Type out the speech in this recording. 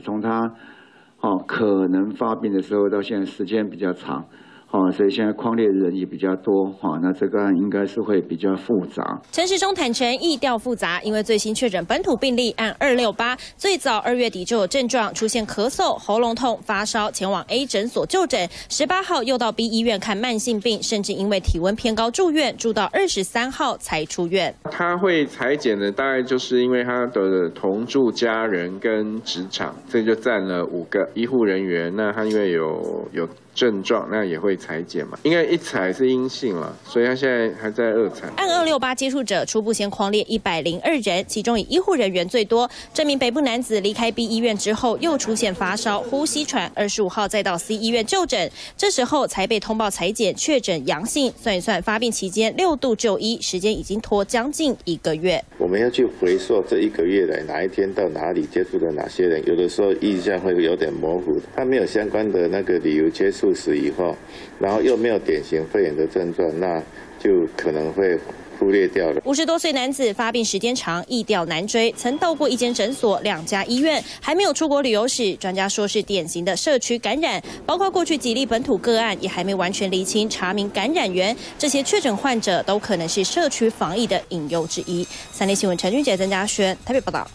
从他哦可能发病的时候到现在时间比较长。哦，所以现在框列人也比较多，哈，那这个案应该是会比较复杂。陈时中坦诚，意调复杂，因为最新确诊本土病例按二六八，最早二月底就有症状，出现咳嗽、喉咙痛、发烧，前往 A 诊所就诊，十八号又到 B 医院看慢性病，甚至因为体温偏高住院，住到二十三号才出院。他会裁剪的，大概就是因为他的同住家人跟职场，这就占了五个医护人员。那他因为有有。症状那也会裁剪嘛，应该一采是阴性了，所以他现在还在二采。按二六八接触者初步先框列一百零二人，其中以医护人员最多。这名北部男子离开 B 医院之后又出现发烧、呼吸喘，二十五号再到 C 医院就诊，这时候才被通报裁剪确诊阳性。算一算发病期间六度就医，时间已经拖将近一个月。我们要去回溯这一个月来哪一天到哪里接触了哪些人，有的时候印象会有点模糊，他没有相关的那个理由接触。时以后，然后又没有典型肺炎的症状，那就可能会忽略掉了。五十多岁男子发病时间长，易调难追，曾到过一间诊所、两家医院，还没有出国旅游史。专家说是典型的社区感染，包括过去几例本土个案，也还没完全厘清查明感染源。这些确诊患者都可能是社区防疫的隐忧之一。三立新闻陈俊杰、曾家轩台北报道。